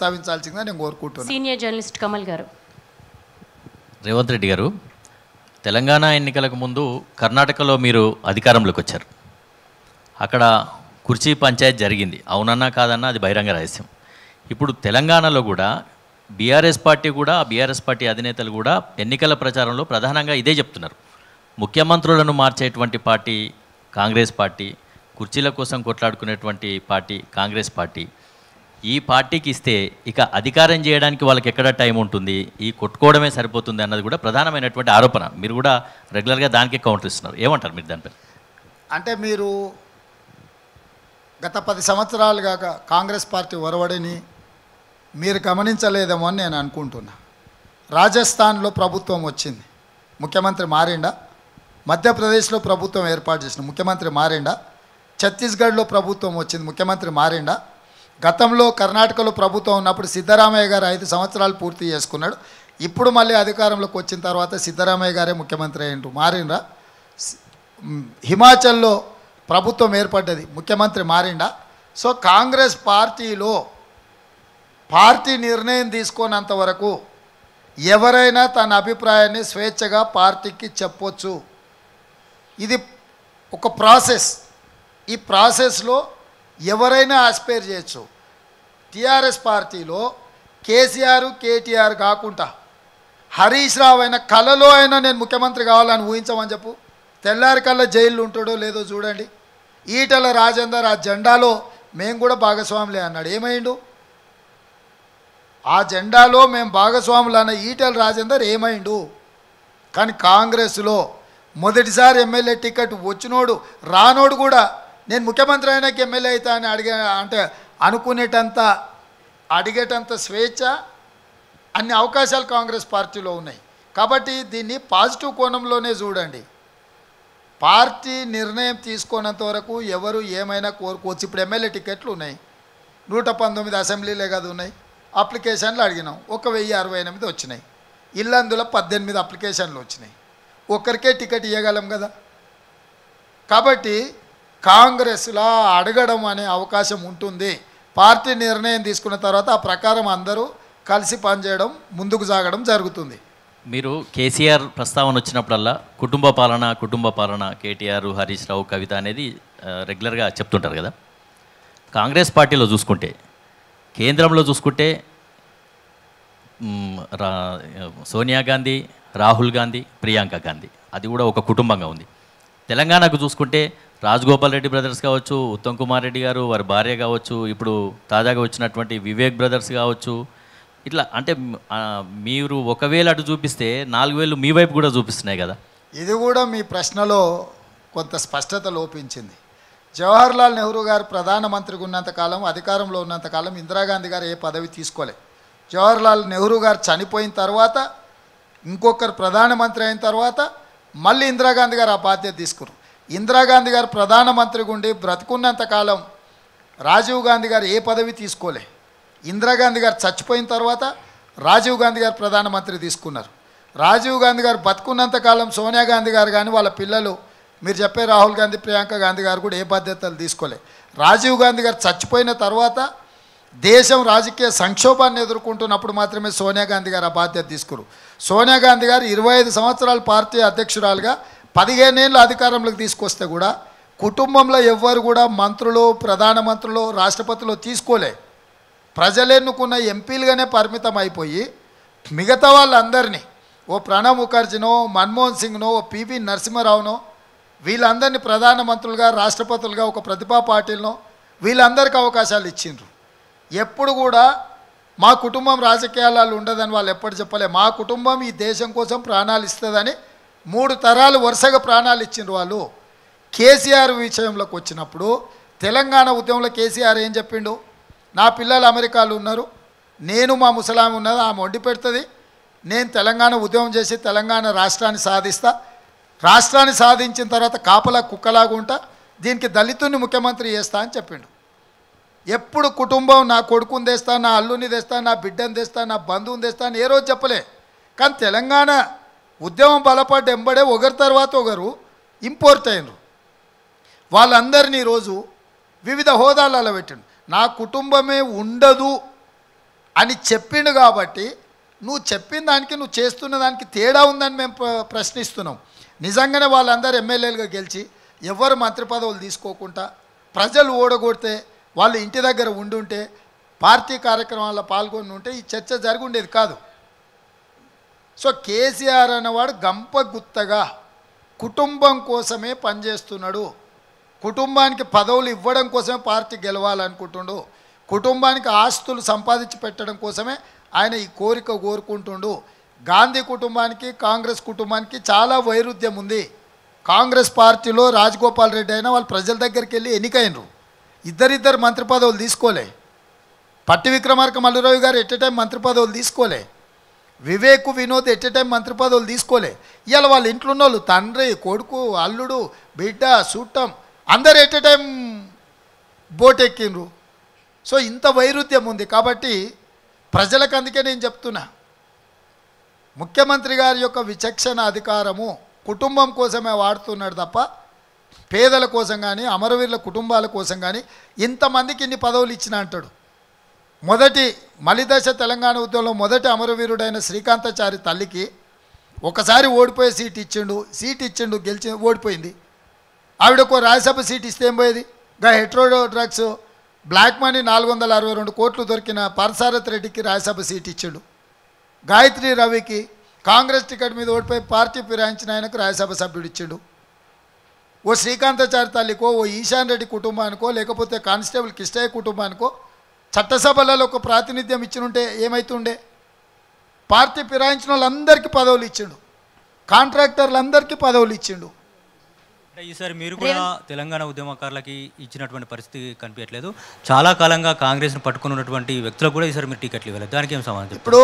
ప్రస్తావించాల్సిందిగా నేను కోరుకుంటున్నాను senior journalist Kamal గారు. రేవంత్ రెడ్డి గారు తెలంగాణ ఎన్నికలకు ముందు కర్ణాటకలో మీరు అధికారంలోకి వచ్చారు. అక్కడ కుర్చీ పంచాయత్ జరిగింది. అవునన్నా కాదన్నా అది బహిరంగ రహస్యం. ఇప్పుడు తెలంగాణలో కూడా బీఆర్ఎస్ పార్టీ కూడా బీఆర్ఎస్ పార్టీ అధినేతలు కూడా ఎన్నికల ప్రచారంలో ప్రధానంగా ఇదే చెప్తున్నారు. ముఖ్యమంత్రులను మార్చేటువంటి పార్టీ కాంగ్రెస్ పార్టీ కుర్చీల కోసం కొట్లాడుకునేటువంటి పార్టీ కాంగ్రెస్ పార్టీ ఈ పార్టీకి ఇస్తే ఇక అధికారం చేయడానికి వాళ్ళకి ఎక్కడ టైం ఉంటుంది? ఈ కొట్టుకోవడమే సరిపోతుంది అన్నది కూడా ప్రధానమైనటువంటి ఆరోపణ. మీరు కూడా రెగ్యులర్గా దానికే కౌంటర్ ఇస్తున్నారు. ఏమంటారు మీరు దానిపై అంటే మీరు గత పది సంవత్సరాలుగా కాంగ్రెస్ పార్టీ ఒరవడిని మీరు గమనించలేదేమో అని నేను అనుకుంటున్నా. రాజస్థాన్లో ప్రభుత్వం వచ్చింది. ముఖ్యమంత్రి మారిండా? మధ్యప్రదేశ్లో ప్రభుత్వం ఏర్పాటు చేసిన ముఖ్యమంత్రి మారిండా? ఛత్తీస్గఢ్లో ప్రభుత్వం వచ్చింది. ముఖ్యమంత్రి మారిండా? గతంలో కర్ణాటకలో ప్రభుత్వం ఉన్నప్పుడు సిద్ధరామయ్య గారు ఐదు సంవత్సరాలు పూర్తి చేసుకున్నాడు. ఇప్పుడు మళ్ళీ అధికారంలోకి వచ్చిన తర్వాత సిద్ధరామయ్య గారే ముఖ్యమంత్రి అయ్యిండ్రు. మారిండ్రా? హిమాచల్లో ప్రభుత్వం ఏర్పడ్డది. ముఖ్యమంత్రి మారిండా? సో కాంగ్రెస్ పార్టీలో పార్టీ నిర్ణయం తీసుకున్నంత వరకు ఎవరైనా తన అభిప్రాయాన్ని స్వేచ్ఛగా పార్టీకి చెప్పొచ్చు. ఇది ఒక ప్రాసెస్. ఈ ప్రాసెస్లో ఎవరైనా ఆస్పైర్ చేయొచ్చు. టీఆర్ఎస్ పార్టీలో కేసీఆర్ కేటీఆర్ కాకుండా హరీష్ రావు అయిన కలలో అయినా నేను ముఖ్యమంత్రి కావాలని ఊహించమని చెప్పు. తెల్లారి కల్లా జైలు ఉంటాడో లేదో చూడండి. ఈటల రాజేందర్ ఆ జెండాలో మేము కూడా భాగస్వాములే అన్నాడు. ఏమైండు? ఆ జెండాలో మేము భాగస్వాములు అన్న ఈటల రాజేందర్ ఏమైండు? కానీ కాంగ్రెస్లో మొదటిసారి ఎమ్మెల్యే టికెట్ వచ్చినోడు రానోడు కూడా నేను ముఖ్యమంత్రి అయినాక ఎమ్మెల్యే అవుతా అని అడిగే అంటే అనుకునేటంత అడిగేటంత స్వేచ్ఛ అన్ని అవకాశాలు కాంగ్రెస్ పార్టీలో ఉన్నాయి. కాబట్టి దీన్ని పాజిటివ్ కోణంలోనే చూడండి. పార్టీ నిర్ణయం తీసుకున్నంత వరకు ఎవరు ఏమైనా కోరుకోవచ్చు. ఇప్పుడు ఎమ్మెల్యే టికెట్లు ఉన్నాయి. నూట పంతొమ్మిది అసెంబ్లీలే కదా ఉన్నాయి. అప్లికేషన్లు అడిగినాం. ఒక వెయ్యి అరవై ఎనిమిది వచ్చినాయి. ఇల్లందులో పద్దెనిమిది అప్లికేషన్లు వచ్చినాయి. ఒక్కరికే టికెట్ ఇవ్వగలం కదా. కాబట్టి కాంగ్రెస్లా అడగడం అనే అవకాశం ఉంటుంది. పార్టీ నిర్ణయం తీసుకున్న తర్వాత ఆ ప్రకారం అందరూ కలిసి పనిచేయడం ముందుకు సాగడం జరుగుతుంది. మీరు కేసీఆర్ ప్రస్తావన వచ్చినప్పుడల్లా కుటుంబ పాలన కుటుంబ పాలన కేటీఆర్ హరీష్ రావు కవిత అనేది రెగ్యులర్గా చెప్తుంటారు కదా. కాంగ్రెస్ పార్టీలో చూసుకుంటే కేంద్రంలో చూసుకుంటే సోనియా గాంధీ రాహుల్ గాంధీ ప్రియాంక గాంధీ అది కూడా ఒక కుటుంబంగా ఉంది. తెలంగాణకు చూసుకుంటే రాజగోపాల్ రెడ్డి బ్రదర్స్ కావచ్చు ఉత్తమ్ కుమార్ రెడ్డి గారు వారి భార్య కావచ్చు ఇప్పుడు తాజాగా వచ్చినటువంటి వివేక్ బ్రదర్స్ కావచ్చు ఇట్లా అంటే మీరు ఒకవేళ అటు చూపిస్తే నాలుగు వేలు మీ వైపు కూడా చూపిస్తున్నాయి కదా. ఇది కూడా మీ ప్రశ్నలో కొంత స్పష్టత లోపించింది. జవహర్లాల్ నెహ్రూ గారు ప్రధానమంత్రిగా ఉన్నంతకాలం అధికారంలో ఉన్నంతకాలం ఇందిరాగాంధీ గారు ఏ పదవి తీసుకోలే. జవహర్లాల్ నెహ్రూ గారు చనిపోయిన తర్వాత ఇంకొకరు ప్రధానమంత్రి అయిన తర్వాత మళ్ళీ ఇందిరాగాంధీ గారు ఆ బాధ్యత తీసుకున్నారు. ఇందిరాగాంధీ గారు ప్రధానమంత్రిగా ఉండి బ్రతుకున్నంతకాలం రాజీవ్ గాంధీ గారు ఏ పదవి తీసుకోలే. ఇందిరాగాంధీ గారు చచ్చిపోయిన తర్వాత రాజీవ్ గాంధీ గారు ప్రధానమంత్రి తీసుకున్నారు. రాజీవ్ గాంధీ గారు బతుకున్నంతకాలం సోనియా గాంధీ గారు కానీ వాళ్ళ పిల్లలు మీరు చెప్పే రాహుల్ గాంధీ ప్రియాంక గాంధీ గారు కూడా ఏ బాధ్యతలు తీసుకోలే. రాజీవ్ గాంధీ గారు చచ్చిపోయిన తర్వాత దేశం రాజకీయ సంక్షోభాన్ని ఎదుర్కొంటున్నప్పుడు మాత్రమే సోనియా గాంధీ గారు ఆ బాధ్యత తీసుకురు సోనియా గాంధీ గారు ఇరవై ఐదు సంవత్సరాలు పార్టీ అధ్యక్షురాలుగా పదిహేనేళ్ళు అధికారంలోకి తీసుకొస్తే కూడా కుటుంబంలో ఎవ్వరు కూడా మంత్రులు ప్రధానమంత్రులు రాష్ట్రపతిలో తీసుకోలే. ప్రజలెన్నుకున్న ఎంపీలుగానే పరిమితం అయిపోయి మిగతా వాళ్ళందరినీ ఓ ప్రణబ్ ముఖర్జీనో మన్మోహన్ సింగ్నో ఓ పివి నరసింహారావునో వీళ్ళందరినీ ప్రధానమంత్రులుగా రాష్ట్రపతులుగా ఒక ప్రతిభా పాటిల్నో వీళ్ళందరికీ అవకాశాలు ఇచ్చిండ్రు. ఎప్పుడు కూడా మా కుటుంబం రాజకీయాలలో ఉండదని వాళ్ళు ఎప్పుడు చెప్పలే. మా కుటుంబం ఈ దేశం కోసం ప్రాణాలు ఇస్తుందని మూడు తరాలు వరుసగా ప్రాణాలు ఇచ్చిండ్రు వాళ్ళు. కేసీఆర్ విషయంలోకి వచ్చినప్పుడు తెలంగాణ ఉద్యమంలో కేసీఆర్ ఏం చెప్పిండు? నా పిల్లలు అమెరికాలో ఉన్నారు. నేను మా ముసలామె ఉన్నది ఆమె వండి పెడుతుంది. నేను తెలంగాణ ఉద్యమం చేసి తెలంగాణ రాష్ట్రాన్ని సాధిస్తా. రాష్ట్రాన్ని సాధించిన తర్వాత కాపలా కుక్కలాగా ఉంటా. దీనికి దళితుని ముఖ్యమంత్రి చేస్తా అని చెప్పిండు. ఎప్పుడు కుటుంబం నా కొడుకుని తెస్తా నా అల్లుని తెస్తా నా బిడ్డని తెస్తా నా బంధువుని తెస్తా అని ఏ రోజు చెప్పలే. కానీ తెలంగాణ ఉద్యమం బలపడ్డ ఎంబడే ఒకరి తర్వాత ఒకరు ఇంపోర్ట్ అయినరు. వాళ్ళందరినీ ఈరోజు వివిధ హోదాలలో పెట్టిండు. నా కుటుంబమే ఉండదు అని చెప్పిండు కాబట్టి నువ్వు చెప్పిన దానికి నువ్వు చేస్తున్న దానికి తేడా ఉందని మేము ప్రశ్నిస్తున్నాం. నిజంగానే వాళ్ళందరూ ఎమ్మెల్యేలుగా గెలిచి ఎవరు మంత్రి పదవులు తీసుకోకుండా ప్రజలు ఓడగొడితే వాళ్ళు ఇంటి దగ్గర ఉండుంటే పార్టీ కార్యక్రమాల్లో పాల్గొని ఉంటే ఈ చర్చ జరిగి ఉండేది కాదు. సో కేసీఆర్ అనేవాడు గంప గుత్తగా కుటుంబం కోసమే పనిచేస్తున్నాడు. కుటుంబానికి పదవులు ఇవ్వడం కోసమే పార్టీ గెలవాలనుకుంటుండు. కుటుంబానికి ఆస్తులు సంపాదించి పెట్టడం కోసమే ఆయన ఈ కోరిక కోరుకుంటుండు. గాంధీ కుటుంబానికి కాంగ్రెస్ కుటుంబానికి చాలా వైరుధ్యం ఉంది. కాంగ్రెస్ పార్టీలో రాజగోపాల్ రెడ్డి అయినా వాళ్ళు ప్రజల దగ్గరికి వెళ్ళి ఎన్నికైనరు. ఇద్దరిద్దరు మంత్రి పదవులు తీసుకోలే. పట్టి విక్రమార్క మల్లురావు గారు ఎట్ టైం మంత్రి పదవులు తీసుకోలే. వివేక్ వినోద్ ఎట్ టైం మంత్రి పదవులు తీసుకోలే. ఇవాళ వాళ్ళ ఇంట్లో ఉన్న వాళ్ళు తండ్రి కొడుకు అల్లుడు బిడ్డ చూట్టం అందరు ఎట్ టైం బోట్ ఎక్కిండ్రు సో ఇంత వైరుధ్యం ఉంది కాబట్టి ప్రజలకు అందుకే నేను చెప్తున్నా. ముఖ్యమంత్రి గారి యొక్క విచక్షణ అధికారము కుటుంబం కోసమే వాడుతున్నాడు తప్ప పేదల కోసం కానీ అమరవీరుల కుటుంబాల కోసం కానీ ఇంతమందికి ఇన్ని పదవులు ఇచ్చిన అంటాడు. మొదటి మలిదశ తెలంగాణ ఉద్యమంలో మొదటి అమరవీరుడైన శ్రీకాంతాచారి తల్లికి ఒకసారి ఓడిపోయే సీట్ ఇచ్చిండు సీట్ ఇచ్చిండు గెలిచి ఓడిపోయింది. ఆవిడకు రాజ్యసభ సీట్ ఇస్తే ఏం పోయేది? గా హెట్రోడో డ్రగ్స్ బ్లాక్ మనీ నాలుగు వందల అరవై రెండు కోట్లు దొరికిన పరసారథ్ రెడ్డికి రాజ్యసభ సీట్ ఇచ్చిండు. గాయత్రి రవికి కాంగ్రెస్ టికెట్ మీద ఓడిపోయి పార్టీ ఫిరాయించిన ఆయనకు రాజ్యసభ సభ్యుడు ఇచ్చిండు. ఓ శ్రీకాంతాచారి తల్లికో ఓ ఈశాన్ రెడ్డి కుటుంబానికో లేకపోతే కానిస్టేబుల్ కిష్టయ్య కుటుంబానికో చట్టసభలలో ఒక ప్రాతినిధ్యం ఇచ్చినుంటే ఏమైతుండే? పార్టీ ఫిరాయించిన వాళ్ళందరికీ పదవులు ఇచ్చిండు. కాంట్రాక్టర్లందరికీ పదవులు ఇచ్చిండు. అంటే ఈసారి మీరు కూడా తెలంగాణ ఉద్యమకారులకి ఇచ్చినటువంటి పరిస్థితి కనిపించట్లేదు. చాలా కాలంగా కాంగ్రెస్ను పట్టుకుని ఉన్నటువంటి వ్యక్తులకు కూడా ఈసారి మీరు టికెట్లు ఇవ్వలేదు. దానికి ఏం సమాధానం? ఇప్పుడు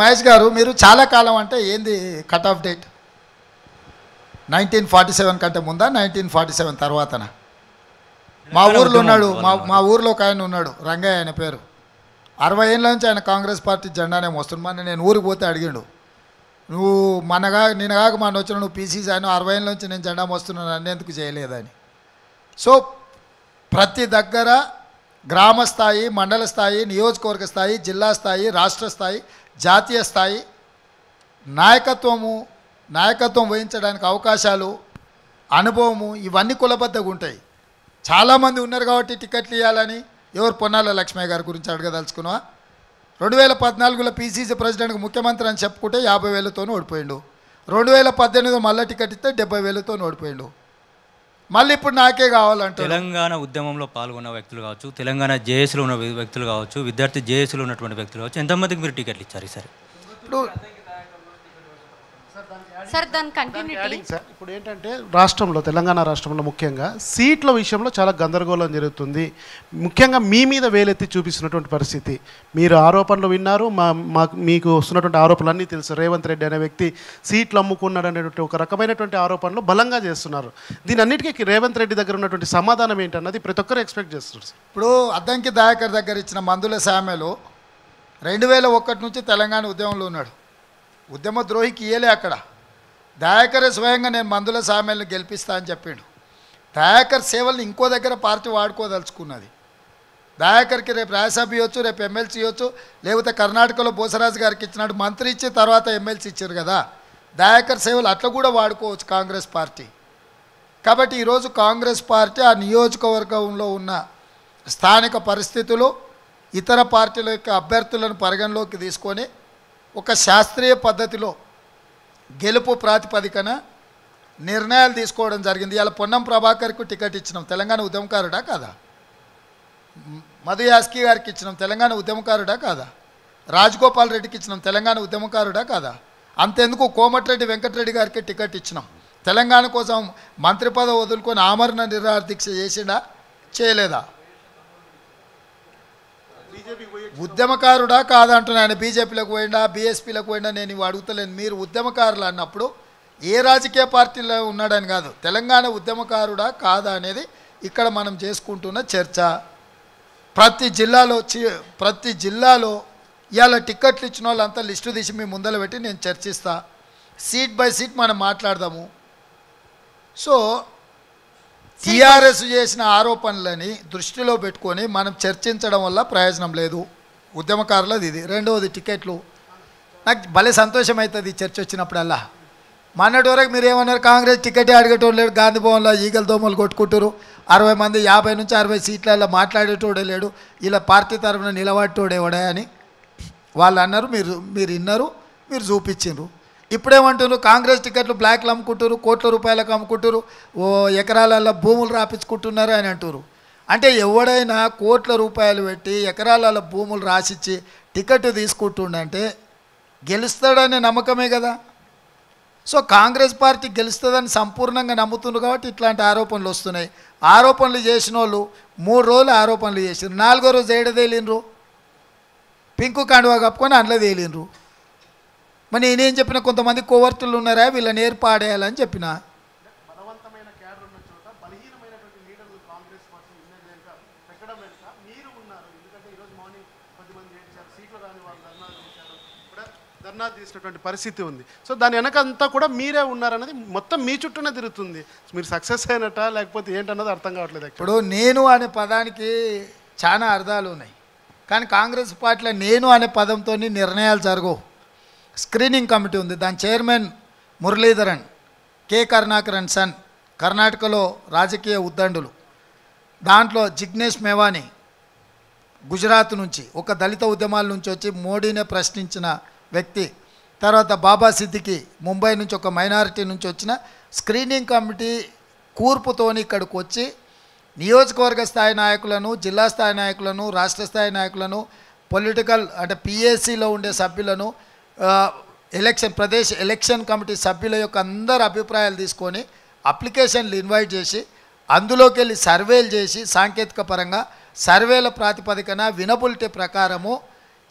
మహేష్ గారు మీరు చాలా కాలం అంటే ఏంది cut off date nineteen forty seven కంటే ముందా? నైన్టీన్ ఫార్టీ సెవెన్ తర్వాతనా? మా ఊర్లో ఉన్నాడు మా మా ఊర్లో ఒక ఆయన ఉన్నాడు రంగయ్య ఆయన పేరు. అరవై ఏళ్ళ నుంచి ఆయన కాంగ్రెస్ పార్టీ జెండానే మోస్తుంది మన నేను ఊరికి పోతే అడిగిండు నువ్వు మనగా నేనగాక మన వచ్చిన నువ్వు పీసీసీ ఆయన అరవై ఏళ్ళ నుంచి నేను జెండా మోస్తున్నాను అన్నేందుకు చేయలేదని? సో ప్రతి దగ్గర గ్రామ స్థాయి మండల స్థాయి నియోజకవర్గ స్థాయి జిల్లా స్థాయి రాష్ట్ర స్థాయి జాతీయ స్థాయి నాయకత్వము నాయకత్వం వహించడానికి అవకాశాలు అనుభవము ఇవన్నీ కులబద్దగా ఉంటాయి. చాలామంది ఉన్నారు కాబట్టి టికెట్లు ఇవ్వాలని ఎవరు పొన్నాల లక్ష్మయ్య గారి గురించి అడగదలుచుకున్నా రెండు వేల పద్నాలుగులో పీసీసీ ప్రెసిడెంట్కి ముఖ్యమంత్రి అని చెప్పుకుంటే యాభై వేలతో ఓడిపోయిండు. రెండు వేల పద్దెనిమిదిలో మళ్ళీ టికెట్ ఇస్తే డెబ్బై వేలతో ఓడిపోయిండు. మళ్ళీ ఇప్పుడు నాకే కావాలంటారు. తెలంగాణ ఉద్యమంలో పాల్గొన్న వ్యక్తులు కావచ్చు తెలంగాణ జేఏసీలో ఉన్న వ్యక్తులు కావచ్చు విద్యార్థి జేఏసీలో ఉన్నటువంటి వ్యక్తులు కావచ్చు ఎంతమందికి మీరు టికెట్లు ఇచ్చారు ఈసారి? ఇప్పుడు సార్ దాని కంటిన్యూటీ సార్ ఇప్పుడు ఏంటంటే రాష్ట్రంలో తెలంగాణ రాష్ట్రంలో ముఖ్యంగా సీట్ల విషయంలో చాలా గందరగోళం జరుగుతుంది. ముఖ్యంగా మీ మీద వేలెత్తి చూపిస్తున్నటువంటి పరిస్థితి. మీరు ఆరోపణలు విన్నారు మా మాకు మీకు వస్తున్నటువంటి ఆరోపణలన్నీ తెలుసు. రేవంత్ రెడ్డి అనే వ్యక్తి సీట్లు అమ్ముకున్నాడు అనేటువంటి ఒక రకమైనటువంటి ఆరోపణలు బలంగా చేస్తున్నారు. దీని అన్నిటికీ రేవంత్ రెడ్డి దగ్గర ఉన్నటువంటి సమాధానం ఏంటన్నది ప్రతి ఒక్కరు ఎక్స్పెక్ట్ చేస్తున్నారు సార్. ఇప్పుడు అద్దంకి దయాకర్ దగ్గర ఇచ్చిన మందుల సామెలు రెండు వేల ఒకటి నుంచి తెలంగాణ ఉద్యమంలో ఉన్నాడు. ఉద్యమ ద్రోహికి ఇయ్యలే అక్కడ. దయాకర్ స్వయంగా నేను మందుల సామెలను గెలిపిస్తా అని చెప్పిండు. దయాకర్ సేవల్ని ఇంకో దగ్గర పార్టీ వాడుకోదలుచుకున్నది. దయాకర్కి రేపు రాజ్యసభ ఇవ్వచ్చు రేపు ఎమ్మెల్సీ ఇవ్వచ్చు లేకపోతే కర్ణాటకలో బోసరాజు గారికి ఇచ్చినట్టు మంత్రి ఇచ్చి తర్వాత ఎమ్మెల్సీ ఇచ్చారు కదా. దయాకర్ సేవలు అట్లా కూడా వాడుకోవచ్చు కాంగ్రెస్ పార్టీ. కాబట్టి ఈరోజు కాంగ్రెస్ పార్టీ ఆ నియోజకవర్గంలో ఉన్న స్థానిక పరిస్థితులు ఇతర పార్టీల యొక్క అభ్యర్థులను పరిగణలోకి తీసుకొని ఒక శాస్త్రీయ పద్ధతిలో గెలుపు ప్రాతిపదికన నిర్ణయాలు తీసుకోవడం జరిగింది. ఇలా పొన్నం ప్రభాకర్కు టికెట్ ఇచ్చినాం. తెలంగాణ ఉద్యమకారుడా కాదా? మ్, మధు యాస్కి గారికి ఇచ్చినాం. తెలంగాణ ఉద్యమకారుడా కాదా? రాజగోపాల్ రెడ్డికి ఇచ్చినాం. తెలంగాణ ఉద్యమకారుడా కాదా? అంతెందుకు కోమటిరెడ్డి వెంకటరెడ్డి గారికి టికెట్ ఇచ్చినాం. తెలంగాణ కోసం మంత్రి పదవి వదులుకొని ఆమరణ నిరాదీక్ష చేసిడా? చేయలేదా? ఉద్యమకారుడా కాదంటున్నా ఆయన. బీజేపీలకు పోయినా బీఎస్పీలకు పోయినా నేను ఇవి అడుగుతలేను. మీరు ఉద్యమకారులు అన్నప్పుడు ఏ రాజకీయ పార్టీలో ఉన్నాడని కాదు. తెలంగాణ ఉద్యమకారుడా కాదా అనేది ఇక్కడ మనం చేసుకుంటున్న చర్చ. ప్రతి జిల్లాలో ప్రతి జిల్లాలో ఇవాళ టిక్కెట్లు ఇచ్చిన వాళ్ళంతా లిస్టు తీసి మీ ముందర పెట్టి నేను చర్చిస్తా. సీట్ బై సీట్ మనం మాట్లాడదాము. సో టీఆర్ఎస్ చేసిన ఆరోపణలని దృష్టిలో పెట్టుకొని మనం చర్చించడం వల్ల ప్రయోజనం లేదు. ఉద్యమకారులది ఇది. రెండవది టికెట్లు. నాకు భలే సంతోషం అవుతుంది చర్చ వచ్చినప్పుడల్లా. మొన్నటి వరకు మీరు ఏమన్నారు కాంగ్రెస్ టికెట్ అడిగేటోడు లేడు గాంధీ భవన్లో ఈగల దోమలు కొట్టుకుంటారు అరవై మంది యాభై నుంచి అరవై సీట్లలో మాట్లాడేటోడే లేడు ఇలా పార్టీ తరఫున నిలబడేటోడే అని. వాళ్ళు అన్నారు మీరు మీరు విన్నారు మీరు చూపించిండ్రు ఇప్పుడేమంటున్నారు? కాంగ్రెస్ టికెట్లు బ్లాక్లు అమ్ముకుంటారు కోట్ల రూపాయలకు అమ్ముకుంటారు ఓ ఎకరాలలో భూములు రాపించుకుంటున్నారు అని అంటారు అంటే ఎవడైనా కోట్ల రూపాయలు పెట్టి ఎకరాలలో భూములు రాసిచ్చి టికెట్ తీసుకుంటుండంటే గెలుస్తాడనే నమ్మకమే కదా. సో కాంగ్రెస్ పార్టీ గెలుస్తుందని సంపూర్ణంగా నమ్ముతున్నారు కాబట్టి ఇట్లాంటి ఆరోపణలు వస్తున్నాయి. ఆరోపణలు చేసిన వాళ్ళు మూడు రోజులు ఆరోపణలు చేసినారు నాలుగో రోజు ఏడదేలినరు పింకు కాండువా కప్పుకొని అందులో తేలినరు మరి నేనేం చెప్పిన కొంతమంది కోవర్తులు ఉన్నారా? వీళ్ళని ఏర్పాడేయాలని చెప్పిన? బలవంతమైన క్యాడర్ ఉన్న చోట బలహీనమైనటువంటి లీడర్లు కాంగ్రెస్ పార్టీ ఉన్నది వెనుక పెట్టడం వెనుక మీరు ఉన్నారు. ఎందుకంటే ఈరోజు మార్నింగ్ కొద్దిమంది చేశారు సీట్లు రాని వాళ్ళు ధర్నాలు చేశారు. కూడా ధర్నాలు చేసినటువంటి పరిస్థితి ఉంది. సో దాని వెనక అంతా కూడా మీరే ఉన్నారన్నది మొత్తం మీ చుట్టూనే తిరుగుతుంది. మీరు సక్సెస్ అయినట్ట లేకపోతే ఏంటన్నది అర్థం కావట్లేదు. ఇప్పుడు నేను అనే పదానికి చాలా అర్థాలు ఉన్నాయి. కానీ కాంగ్రెస్ పార్టీలో నేను అనే పదంతో నిర్ణయాలు జరగవు. స్క్రీనింగ్ కమిటీ ఉంది. దాని chairman Muralidharan K. Karunakaran son కర్ణాటకలో రాజకీయ ఉద్దండులు. దాంట్లో జిగ్నేష్ మేవాని గుజరాత్ నుంచి ఒక దళిత ఉద్యమాల నుంచి వచ్చి మోడీనే ప్రశ్నించిన వ్యక్తి. తర్వాత బాబా సిద్దికి ముంబై నుంచి ఒక మైనారిటీ నుంచి వచ్చిన స్క్రీనింగ్ కమిటీ కూర్పుతోని ఇక్కడికి వచ్చి నియోజకవర్గ స్థాయి నాయకులను జిల్లా స్థాయి నాయకులను రాష్ట్ర స్థాయి నాయకులను పొలిటికల్ అంటే పిఏసీలో ఉండే సభ్యులను ఎలక్షన్ ప్రదేశ్ ఎలక్షన్ కమిటీ సభ్యుల యొక్క అందరు అభిప్రాయాలు తీసుకొని అప్లికేషన్లు ఇన్వైట్ చేసి అందులోకి వెళ్ళి సర్వేలు చేసి సాంకేతిక పరంగా సర్వేల ప్రాతిపదికన వినబులిటీ ప్రకారము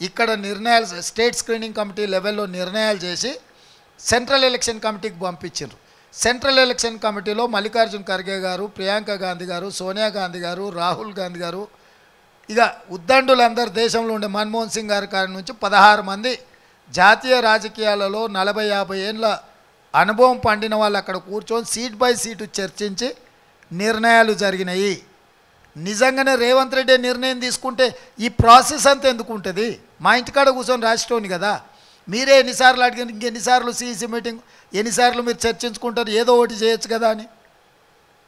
ఇక్కడ నిర్ణయాలు స్టేట్ స్క్రీనింగ్ కమిటీ లెవెల్లో నిర్ణయాలు చేసి సెంట్రల్ ఎలక్షన్ కమిటీకి పంపించారు సెంట్రల్ ఎలక్షన్ కమిటీలో మల్లికార్జున్ ఖర్గే గారు ప్రియాంక గాంధీ గారు సోనియా గాంధీ గారు రాహుల్ గాంధీ గారు ఇక ఉద్దండులందరూ దేశంలో ఉండే మన్మోహన్ సింగ్ గారి కాడి నుంచి పదహారు మంది జాతీయ రాజకీయాలలో నలభై యాభై ఏళ్ళ అనుభవం పండిన వాళ్ళు అక్కడ కూర్చొని సీట్ బై సీటు చర్చించి నిర్ణయాలు జరిగినాయి. నిజంగానే రేవంత్ రెడ్డి నిర్ణయం తీసుకుంటే ఈ ప్రాసెస్ అంతా ఎందుకు ఉంటుంది? మా ఇంటికాడ కూర్చొని రాసిటోని కదా. మీరే ఎన్నిసార్లు అడిగిన ఇంకెన్నిసార్లు సీసీ మీటింగ్ ఎన్నిసార్లు మీరు చర్చించుకుంటారు? ఏదో ఒకటి చేయొచ్చు కదా అని.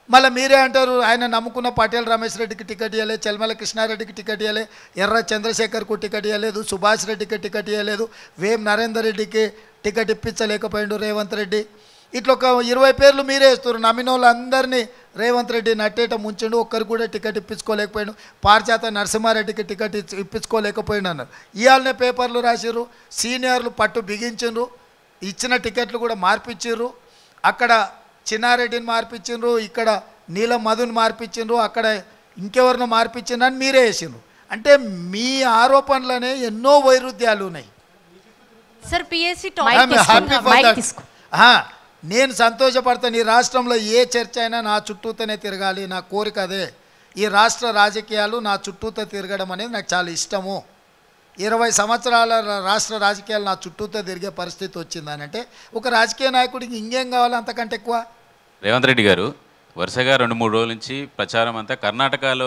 మళ్ళీ మీరే అంటారు ఆయన నమ్ముకున్న పటేల్ రమేష్ రెడ్డికి టికెట్ ఇవ్వలేదు చెల్మల కృష్ణారెడ్డికి టికెట్ ఇవ్వలేదు ఎర్ర చంద్రశేఖర్కు టికెట్ ఇవ్వలేదు సుభాష్ రెడ్డికి టికెట్ ఇవ్వలేదు వేం నరేందర్ రెడ్డికి టికెట్ ఇప్పించలేకపోయిండు రేవంత్ రెడ్డి. ఇట్లా ఒక ఇరవై పేర్లు మీరే ఇస్తారు నమ్మిన వాళ్ళందరినీ రేవంత్ రెడ్డి నట్టేట ముంచిండు ఒక్కరికి కూడా టికెట్ ఇప్పించుకోలేకపోయాడు పార్చేత నరసింహారెడ్డికి టికెట్ ఇచ్చి- ఇప్పించుకోలేకపోయిండు అన్నారు. ఇవాళనే పేపర్లు రాసిర్రు సీనియర్లు పట్టు బిగించిండ్రు ఇచ్చిన టికెట్లు కూడా మార్పిచ్చిర్రు అక్కడ చిన్నారెడ్డిని మార్పించిండ్రు ఇక్కడ నీలం మధుని మార్పించిండ్రు అక్కడ ఇంకెవరినో మార్పించిండ్రు అని మీరే వేసిండ్రు అంటే మీ ఆరోపణలనే ఎన్నో వైరుధ్యాలు ఉన్నాయి. సార్ పిఎస్సి నేను సంతోషపడతాను ఈ రాష్ట్రంలో ఏ చర్చ అయినా నా చుట్టూతోనే తిరగాలి నా కోరిక అదే. ఈ రాష్ట్ర రాజకీయాలు నా చుట్టూతో తిరగడం అనేది నాకు చాలా ఇష్టము. ఇరవై సంవత్సరాల రాష్ట్ర రాజకీయాలు నా చుట్టూతో తిరిగే పరిస్థితి వచ్చిందని అంటే ఒక రాజకీయ నాయకుడికి ఇంకేం కావాలి అంతకంటే ఎక్కువ? రేవంత్ రెడ్డి గారు వరుసగా రెండు మూడు రోజుల నుంచి ప్రచారం అంతా కర్ణాటకలో